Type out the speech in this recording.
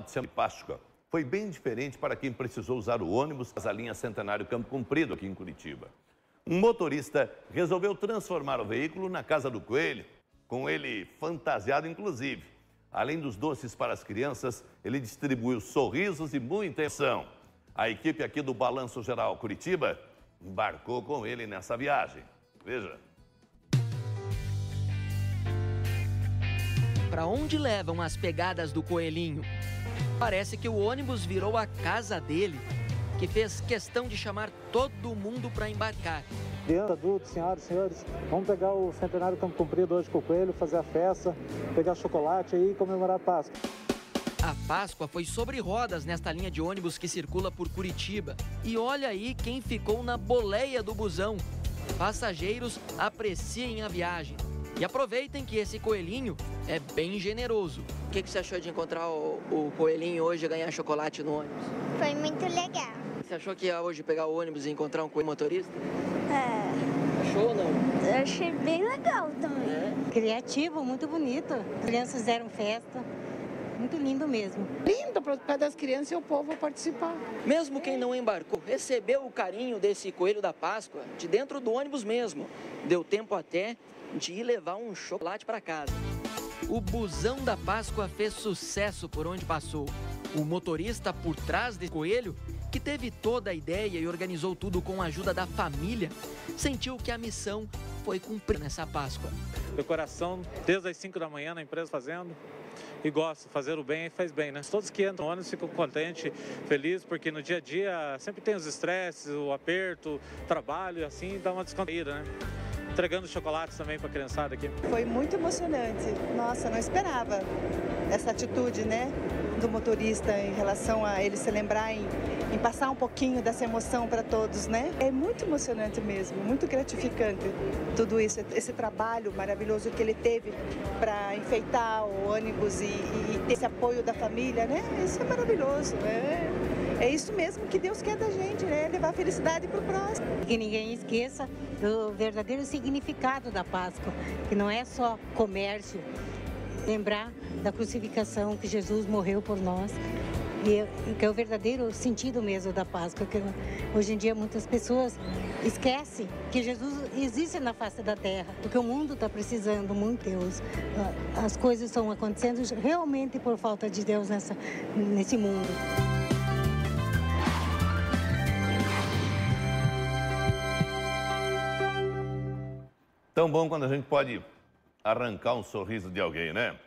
de semana de Páscoa foi bem diferente para quem precisou usar o ônibus da linha Centenário Campo Comprido aqui em Curitiba. Um motorista resolveu transformar o veículo na Casa do Coelho, com ele fantasiado inclusive. Além dos doces para as crianças, ele distribuiu sorrisos e muita emoção. A equipe aqui do Balanço Geral Curitiba embarcou com ele nessa viagem. Veja. Para onde levam as pegadas do coelhinho? Parece que o ônibus virou a casa dele, que fez questão de chamar todo mundo para embarcar. Crianças, adultos, senhoras, senhores, vamos pegar o centenário Campo Comprido hoje com o coelho, fazer a festa, pegar chocolate e comemorar a Páscoa. A Páscoa foi sobre rodas nesta linha de ônibus que circula por Curitiba. E olha aí quem ficou na boleia do busão. Passageiros apreciem a viagem. E aproveitem que esse coelhinho é bem generoso. O que, que você achou de encontrar o, o coelhinho hoje e ganhar chocolate no ônibus? Foi muito legal. Você achou que ia hoje pegar o ônibus e encontrar um coelho motorista? É, Achou ou não? eu achei bem legal também. É. Criativo, muito bonito. As crianças fizeram festa. Muito lindo mesmo. lindo para das crianças e o povo participar. Mesmo quem não embarcou recebeu o carinho desse coelho da Páscoa de dentro do ônibus mesmo. Deu tempo até de ir levar um chocolate para casa. O busão da Páscoa fez sucesso por onde passou. O motorista por trás desse coelho, que teve toda a ideia e organizou tudo com a ajuda da família, sentiu que a missão foi cumprida nessa Páscoa. Meu coração, desde as 5 da manhã na empresa fazendo. E gosto, fazer o bem faz bem, né? Todos que entram no ônibus ficam contentes, felizes, porque no dia a dia sempre tem os estresses, o aperto, trabalho, assim, dá uma descontraída, né? Entregando chocolates também para a criançada aqui. Foi muito emocionante. Nossa, não esperava essa atitude, né, do motorista em relação a ele se lembrar em, em passar um pouquinho dessa emoção para todos, né? É muito emocionante mesmo, muito gratificante tudo isso, esse trabalho maravilhoso que ele teve para enfeitar o ônibus e, e- ter esse apoio da família, né? Isso é maravilhoso. É, é isso mesmo que Deus quer da gente, né? Levar felicidade para o próximo. Que ninguém esqueça do verdadeiro significado da Páscoa, que não é só comércio. Lembrar da crucificação que Jesus morreu por nós. E que é o verdadeiro sentido mesmo da Páscoa. Que hoje em dia muitas pessoas esquecem que Jesus existe na face da terra, porque o mundo está precisando muito de Deus. Ah, As coisas estão acontecendo realmente por falta de Deus nessa, nesse mundo. Tão bom quando a gente pode arrancar um sorriso de alguém, né?